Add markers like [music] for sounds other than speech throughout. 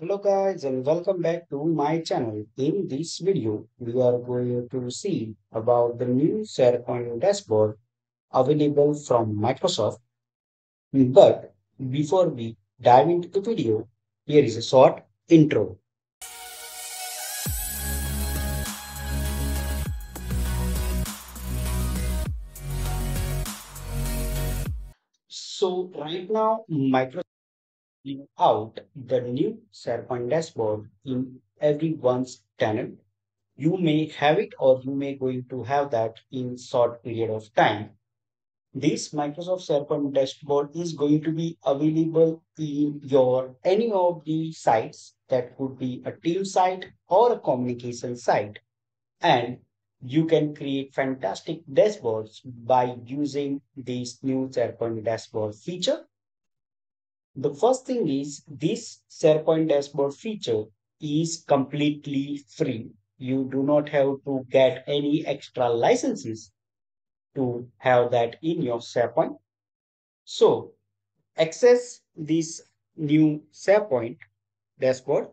Hello guys and welcome back to my channel. In this video, we are going to see about the new SharePoint dashboard available from Microsoft. But before we dive into the video, here is a short intro. So right now, Microsoft out the new SharePoint dashboard in everyone's tenant. You may have it or you may going to have that in short period of time. This Microsoft SharePoint dashboard is going to be available in your any of the sites that could be a team site or a communication site. And you can create fantastic dashboards by using this new SharePoint dashboard feature the first thing is this SharePoint dashboard feature is completely free. You do not have to get any extra licenses to have that in your SharePoint. So access this new SharePoint dashboard.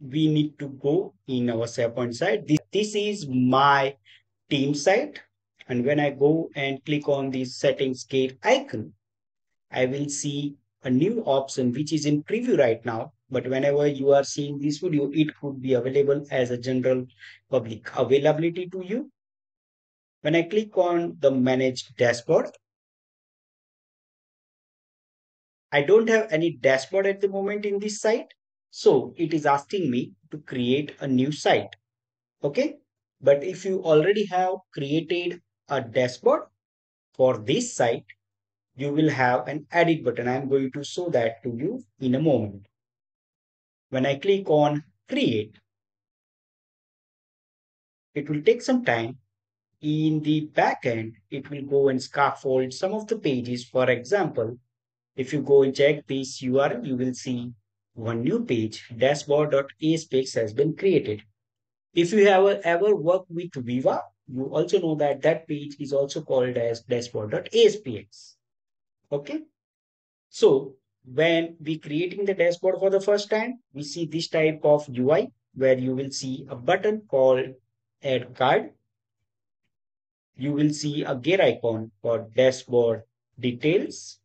We need to go in our SharePoint site. This, this is my team site. And when I go and click on the settings gate icon, I will see a new option which is in preview right now. But whenever you are seeing this video, it could be available as a general public availability to you. When I click on the manage dashboard, I don't have any dashboard at the moment in this site. So it is asking me to create a new site. Okay. But if you already have created a dashboard for this site, you will have an edit button. I'm going to show that to you in a moment. When I click on create, it will take some time. In the backend, it will go and scaffold some of the pages. For example, if you go and check this URL, you will see one new page, dashboard.aspx has been created. If you have ever worked with Viva, you also know that that page is also called as dashboard.aspx. Okay. So when we creating the dashboard for the first time, we see this type of UI where you will see a button called add card. You will see a gear icon for dashboard details.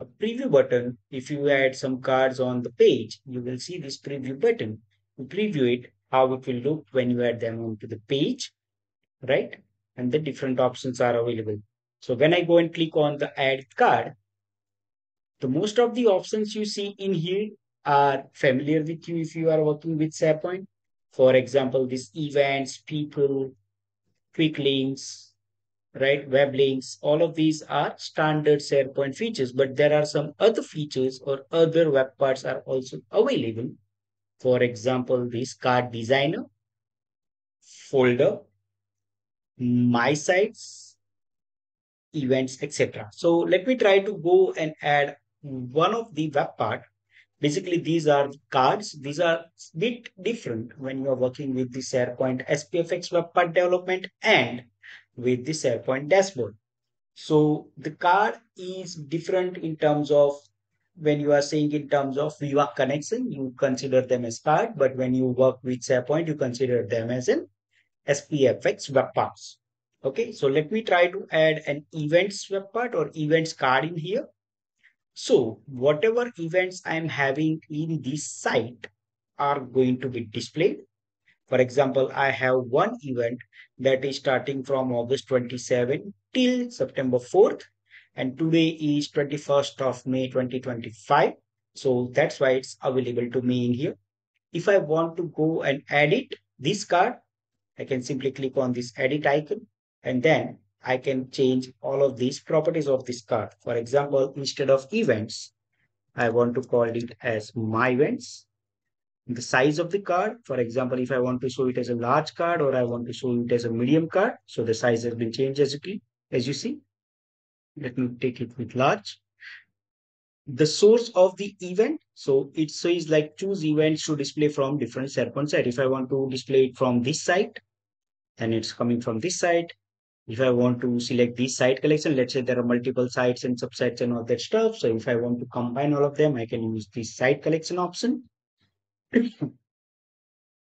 A preview button. If you add some cards on the page, you will see this preview button. to preview it, how it will look when you add them onto the page, right? And the different options are available. So when I go and click on the add card, the most of the options you see in here are familiar with you if you are working with SharePoint. For example, these events, people, quick links, right? Web links, all of these are standard SharePoint features, but there are some other features or other web parts are also available. For example, this card designer, folder, my sites, events, etc. So let me try to go and add one of the web part. Basically, these are cards. These are bit different when you are working with the SharePoint SPFX web part development and with the SharePoint dashboard. So the card is different in terms of when you are saying in terms of Viva connection, you consider them as card, but when you work with SharePoint, you consider them as an SPFX web parts. Okay, so let me try to add an events web part or events card in here. So whatever events I'm having in this site are going to be displayed. For example, I have one event that is starting from August 27 till September 4th. And today is 21st of May 2025. So that's why it's available to me in here. If I want to go and edit this card, I can simply click on this edit icon and then I can change all of these properties of this card. For example, instead of events, I want to call it as my events. The size of the card, for example, if I want to show it as a large card or I want to show it as a medium card, so the size has been changed as you, as you see. Let me take it with large. The source of the event, so it says like choose events to display from different SharePoint site. If I want to display it from this site, then it's coming from this site If I want to select this site collection, let's say there are multiple sites and subsites and all that stuff. So if I want to combine all of them, I can use this site collection option. [clears throat]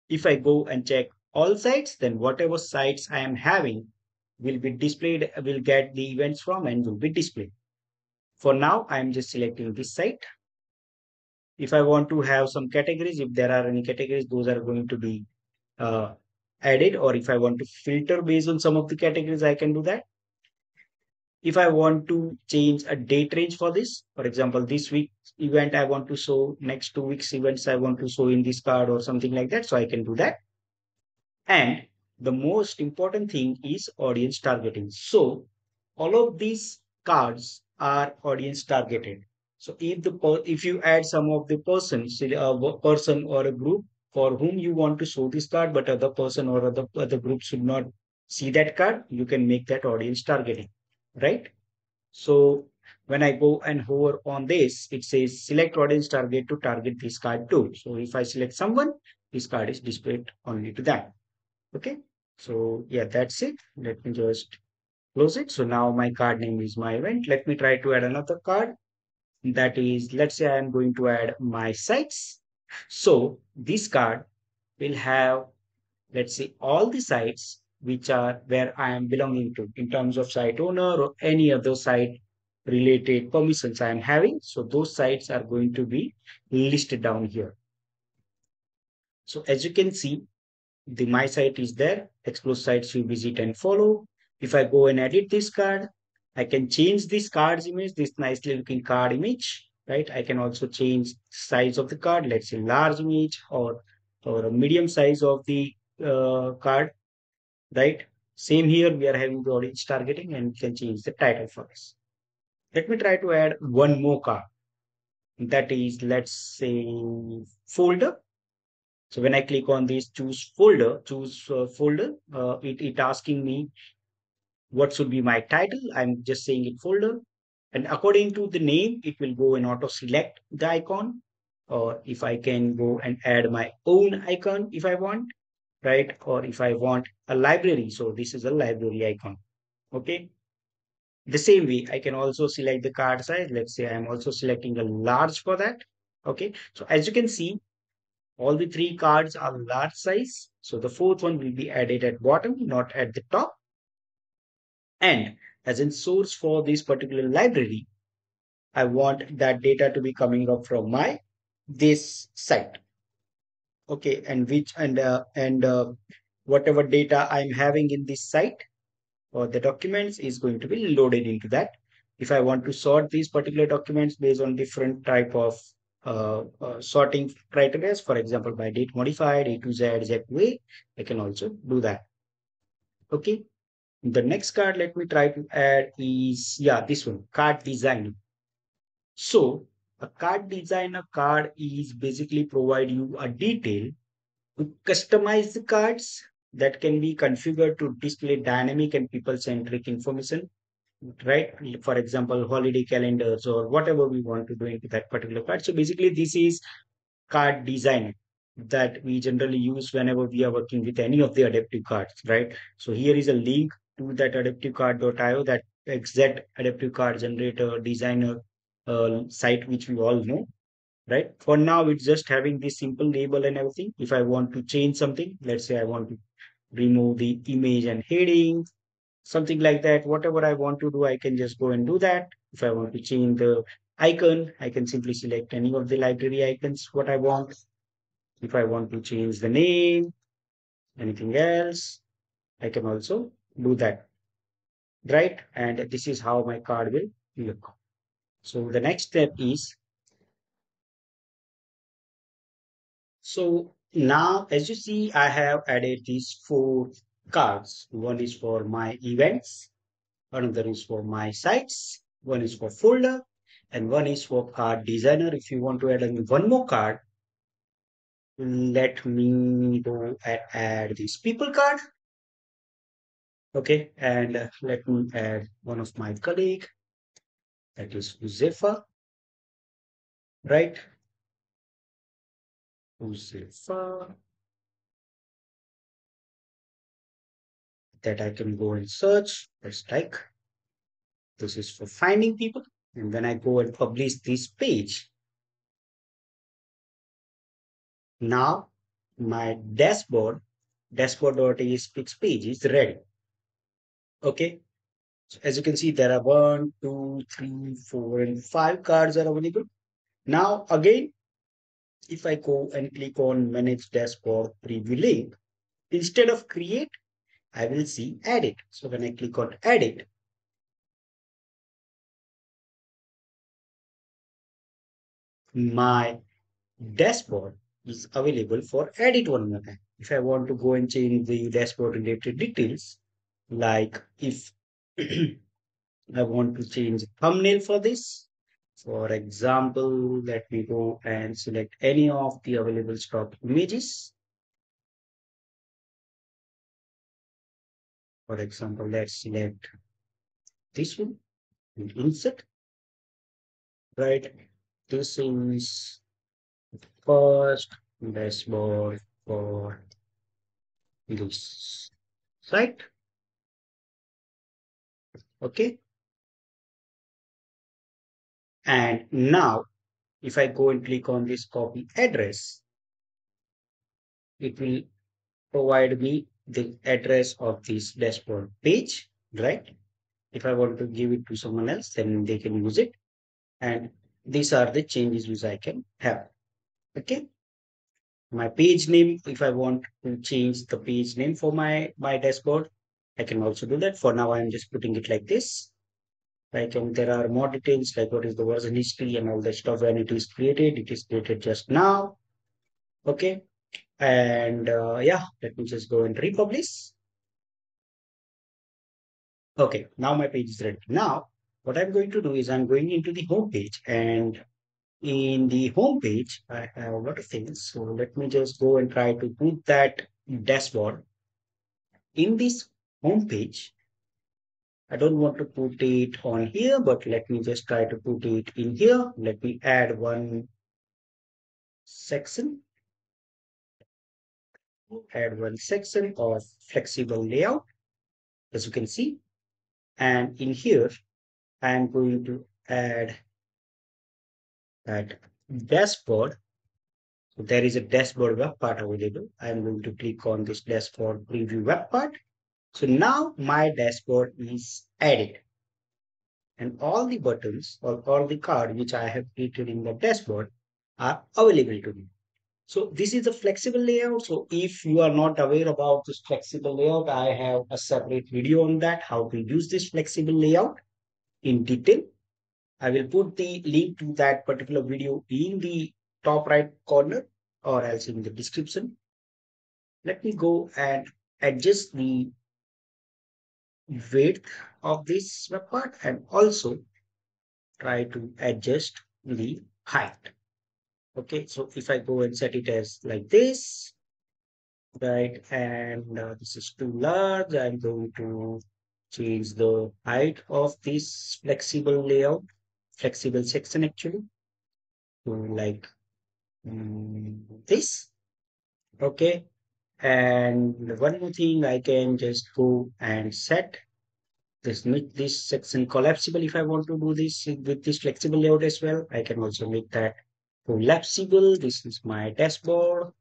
if I go and check all sites, then whatever sites I am having will be displayed, will get the events from and will be displayed. For now, I am just selecting this site. If I want to have some categories, if there are any categories, those are going to be uh, added. Or if I want to filter based on some of the categories, I can do that. If I want to change a date range for this, for example, this week event I want to show, next two weeks events I want to show in this card or something like that. So I can do that. And the most important thing is audience targeting. So all of these cards are audience targeted. So if the if you add some of the persons, a uh, person or a group for whom you want to show this card, but other person or other other group should not see that card, you can make that audience targeting, right? So when I go and hover on this, it says select audience target to target this card too. So if I select someone, this card is displayed only to that. Okay. So yeah, that's it. Let me just close it. So now my card name is my event. Let me try to add another card. That is, let's say I'm going to add my sites. So this card will have, let's say all the sites which are where I am belonging to in terms of site owner or any other site related permissions I am having. So those sites are going to be listed down here. So as you can see, the my site is there explore sites you visit and follow if i go and edit this card i can change this card's image this nicely looking card image right? I can also change size of the card let's say large image or or a medium size of the uh, card right? Same here we are having the audience targeting and can change the title for us. Let me try to add one more card. That is let's say folder. So when I click on this choose folder, choose uh, folder, uh, it, it asking me what should be my title. I'm just saying it folder. And according to the name, it will go and auto select the icon. Or if I can go and add my own icon if I want, right? Or if I want a library. So this is a library icon. Okay. The same way, I can also select the card size. Let's say I'm also selecting a large for that. Okay. So as you can see, all the three cards are large size. So the fourth one will be added at bottom, not at the top. And as in source for this particular library, I want that data to be coming up from my this site. Okay, and which and uh, and uh, whatever data I'm having in this site or the documents is going to be loaded into that. If I want to sort these particular documents based on different type of uh, uh, sorting criteria, for example, by date modified, A to Z, Z A, I can also do that. Okay. The next card, let me try to add is, yeah, this one, card design. So a card designer card is basically provide you a detail to customize the cards that can be configured to display dynamic and people-centric information right? For example, holiday calendars or whatever we want to do into that particular card. So basically, this is card design that we generally use whenever we are working with any of the adaptive cards, right? So here is a link to that adaptivecard.io, that exact adaptive card generator designer uh, site, which we all know, right? For now, it's just having this simple label and everything. If I want to change something, let's say I want to remove the image and heading something like that. Whatever I want to do, I can just go and do that. If I want to change the icon, I can simply select any of the library icons, what I want. If I want to change the name, anything else, I can also do that. Right? And this is how my card will look. So the next step is, so now as you see, I have added these four cards. One is for my events, another is for my sites, one is for folder, and one is for card designer. If you want to add one more card, let me go and add this people card. Okay, and uh, let me add one of my colleague, that is Uzefa, right? Uzefa. that I can go and search. Just like this is for finding people. And when I go and publish this page, now my dashboard, dashboard.aspx page is ready. Okay. So as you can see, there are one, two, three, four, and five cards are available. Now again, if I go and click on manage dashboard preview link, instead of create, I will see edit. So when I click on edit, my dashboard is available for edit one time. If I want to go and change the dashboard related details, like if [clears throat] I want to change thumbnail for this, for example, let me go and select any of the available stock images. For example, let's select this one and insert. Right, this is first dashboard for this site. Okay. And now, if I go and click on this copy address, it will provide me the address of this dashboard page, right? If I want to give it to someone else, then they can use it. And these are the changes which I can have. Okay. My page name, if I want to change the page name for my, my dashboard, I can also do that. For now, I'm just putting it like this. Right, and there are more details like what is the version history and all that stuff when it is created. It is created just now. Okay. And uh, yeah, let me just go and republish. Okay, now my page is ready. Now, what I'm going to do is I'm going into the home page and in the home page, I have a lot of things. So let me just go and try to put that dashboard in this home page. I don't want to put it on here, but let me just try to put it in here. Let me add one section. Add one section of flexible layout, as you can see. And in here, I'm going to add that dashboard. So there is a dashboard web part available. I'm going to click on this dashboard preview web part. So now my dashboard is added. And all the buttons or all the cards which I have created in the dashboard are available to me. So this is a flexible layout. So if you are not aware about this flexible layout, I have a separate video on that, how to use this flexible layout in detail. I will put the link to that particular video in the top right corner or else in the description. Let me go and adjust the width of this part and also try to adjust the height. Okay, so if I go and set it as like this, right, and uh, this is too large, I'm going to change the height of this flexible layout, flexible section actually, to like um, this. Okay, and one more thing, I can just go and set this make this section collapsible if I want to do this with this flexible layout as well. I can also make that collapsible. This is my dashboard.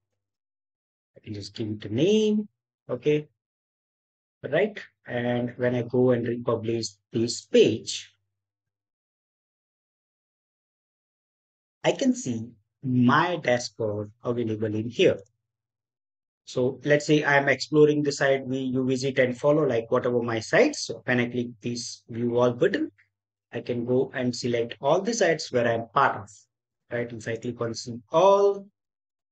I can just give it a name. Okay. Right. And when I go and republish this page, I can see my dashboard available in here. So let's say I'm exploring the site we you visit and follow like whatever my sites. So when I click this view all button, I can go and select all the sites where I'm part of. Right. If I click on see all,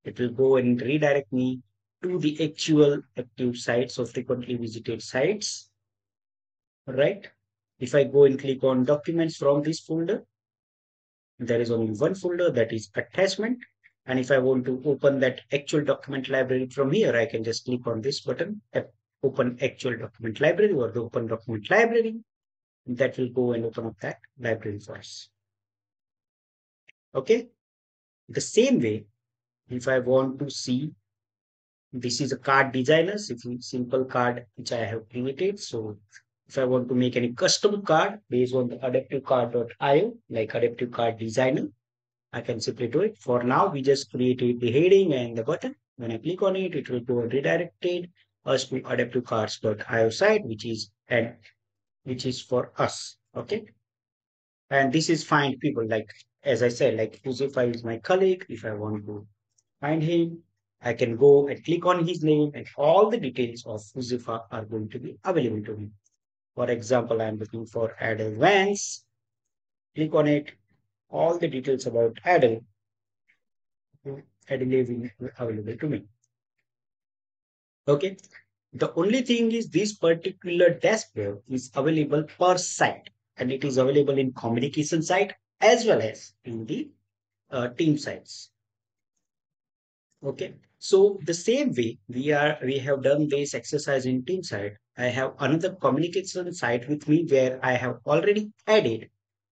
it will go and redirect me to the actual active sites or frequently visited sites. Right. If I go and click on documents from this folder, there is only one folder that is attachment and if I want to open that actual document library from here, I can just click on this button, open actual document library or the open document library. That will go and open up that library for us. Okay. The same way, if I want to see this is a card designer, simple card which I have created. So if I want to make any custom card based on the adaptivecard.io, like adaptive card designer, I can simply do it. For now, we just created the heading and the button. When I click on it, it will go redirected us to adaptivecards.io site, which is and which is for us. Okay. And this is find people like as I said, like Huzefa is my colleague. If I want to find him, I can go and click on his name and all the details of Huzefa are going to be available to me. For example, I'm looking for Adele Vance. Click on it. All the details about Adele, be available to me. Okay. The only thing is this particular dashboard is available per site and it is available in communication site as well as in the uh, team sites. Okay. So the same way we are we have done this exercise in team site. I have another communication site with me where I have already added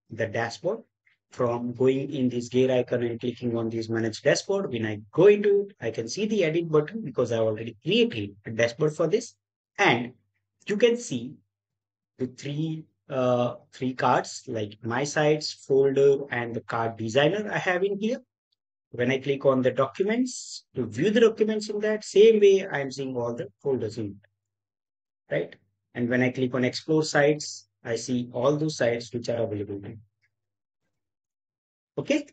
the dashboard from going in this gear icon and clicking on this manage dashboard. When I go into it, I can see the edit button because I already created a dashboard for this. And you can see the three uh, three cards like my sites, folder, and the card designer I have in here. When I click on the documents to view the documents in that same way, I'm seeing all the folders in it, right? And when I click on explore sites, I see all those sites which are available. Okay.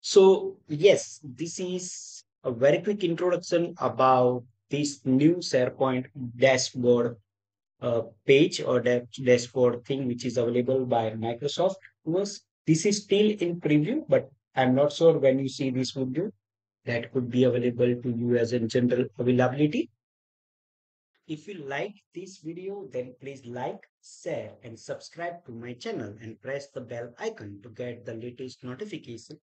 So yes, this is a very quick introduction about this new SharePoint dashboard uh, page or dashboard thing which is available by Microsoft. This is still in preview, but I'm not sure when you see this video that could be available to you as a general availability. If you like this video, then please like, share and subscribe to my channel and press the bell icon to get the latest notification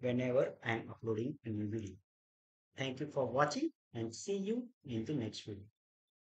whenever I am uploading a new video. Thank you for watching and see you in the next video.